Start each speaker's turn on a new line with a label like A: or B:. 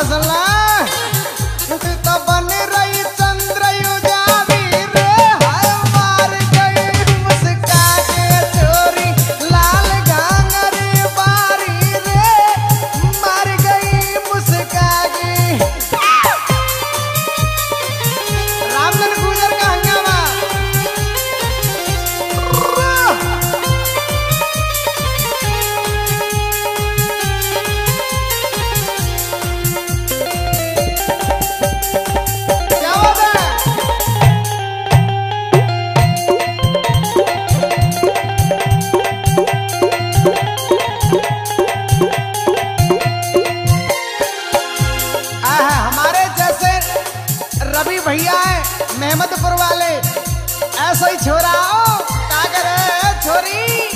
A: Azalai भी भैया है मेहमदपुर वाले। ऐसा ही छोरा हो क्या करे छोरी।